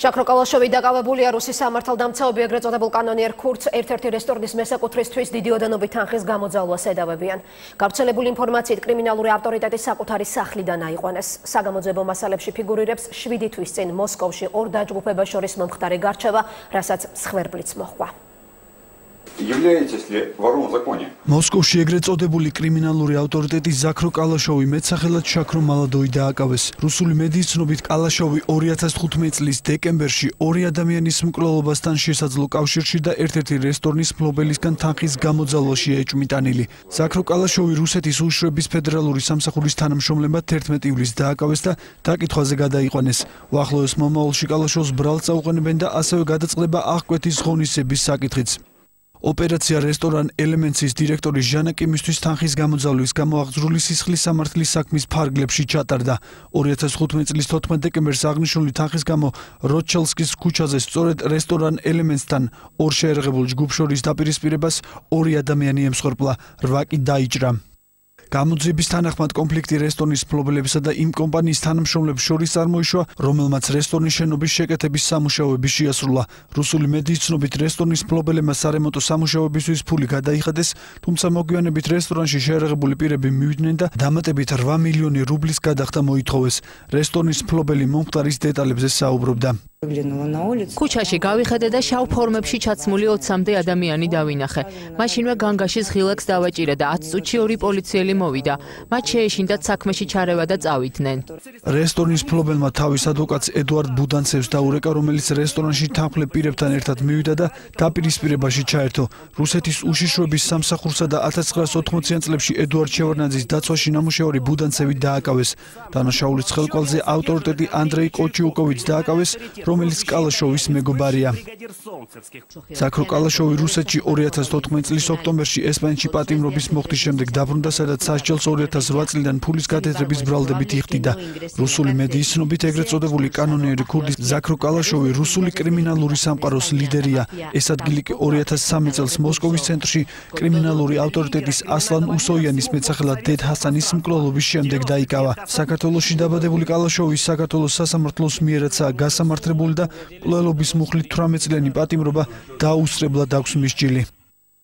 შაქრო კალაშოვი დაკავებულია რუსის სამართალდამცავები ეგრეთ წოდებულ კანონიერ ქურთს ერთ-ერთი რესტორნის მესაკუთრისთვის დიდი ოდენობით თანხის გამოძალვას ედავებიან. გავრცელებული ინფორმაციით კრიმინალური ავტორიტეტი საკუთარი სახლიდან აიყვანეს. საგამოძიებო მასალებში ფიგურირებს 7 თვის წინ მოსკოვში ორ დაჯგუფებას შორის მომხდარი გარჩევა, რასაც მსხვერპლიც მოჰყვა. являетесь ли вором в законе? მოსკოვში ეგრეთ წოდებული კრიმინალური ავტორიტეტი ზაქრო კალაშოვი მეცახელად შაქრო მალადოი დააკავეს. რუსული მედიის ცნობით კალაშოვი 2015 წლის დეკემბერში ორი ადამიანის მკვლელობასთან შესაძლო კავშირში და ერთ-ერთი რესტორნის მფლობელისგან თანხის გამოძალვაში ეჭმიტანილი. ზაქრო კალაშოვი რუსეთის უშრების ფედერალური სამსახურის თანამშრომლებად 11 ივლისს დააკავეს და დაკითხვაზე გადაიყვანეს. უახლოეს მომავალში კალაშოვს ბრალს წაუყენებენ და ასევე გადაწყდება აღკვეთის ღონისების საკითხიც. ოპერაცია რესტორან ელემენტის დირექტორი ჟანა კიმისთვის თანხის გამოძალვის გამო აღძრული სისხლის სამართლის საქმის ფარგლებში ჩატარდა. 2015 წლის 14 დეკემბერს აღნიშნული თანხის გამო როჩელსკის ქუჩაზე სწორედ რესტორან ელემენტთან ორ შეერღებულ ჯგუფ შორის დაპირისპირებას ორი ადამიანი ემსხვერპლა. 8 კი დაიჭრა გამოძიების თანახმად კონფლიქტი რესტორნის ფლობელებსა და იმ კომპანიის თანამშრომლებს შორის წარმოიშვა, რომელმაც რესტორნის შენობის შეკეთების სამუშაოები შეასრულა. რუსული მედიის ცნობით რესტორნის ფლობელებმა სარემონტო სამუშაოებისთვის ფული გადაიხადეს, თუმცა მოგვიანებით რესტორანში შეერაღებული პირები მივიდნენ და დამატებით 8 მილიონი რუბლის გადახდა მოითხოვეს. რესტორნის ფლობელი მომხდარის დეტალებზე საუბრობდა. ქუჩაში გავიხედე და შავ ფორმებში ჩაცმული 20-მდე ადამიანი დავინახე. მაშინვე განგაშის ღილაკს დავაჭირე და 10 წუთში ორი პოლიციელი მოვიდა. მათ შეეშინდათ საქმეში ჩარევა და წავიდნენ. რესტორნის ფლობელმა თავის ადვოკატს ედუარდ ბუდანცევს დაურეკა, რომელიც რესტორანში თანხლებ პირებთან ერთად მივიდა და დაპირისპირებაში ჩაერთო. რუსეთის უშიშროების სამსახურსა და 1980-იან წლებში ედუარდ შევარნაძის დაცვაში ნამუშევარი ბუდანცევი დააკავეს. დანაშაულის ხელკვალზე ავტორიტეტი ანდრეი კოჩიუკოვიც დააკავეს. რომელიც კალაშოვის მეგობარია. ზაქრო კალაშოვი რუსეთში 2014 წლის ოქტომბერში ესპანეთში პატიმრობის მოხდის შემდეგ დაბრუნდა, სადაც სასჯელს 2008 წლიდან ფულის გადაეტრების ბრალდებით იხდიდა. რუსული მედიის ცნობით ეგრეთ წოდებული კანონიერი ქურდი ზაქრო კალაშოვი რუსული კრიმინალური სამყაროს ლიდერია. ეს ადგილი კი 2003 წელს მოსკოვის ცენტრში კრიმინალური ავტორიტეტის ასლან უსოიანის მეცახელად დედ ჰასანის მკვლელობის შემდეგ დაიკავა. საქართველოსში დაბადებული კალაშოვი საქართველოს სასამართლოს მიერაცაა გასამართლებული და კვლელობის მუხლით 18 წლიანი პატიმრობა დაუსწრებლად აქვს მის ჭილი.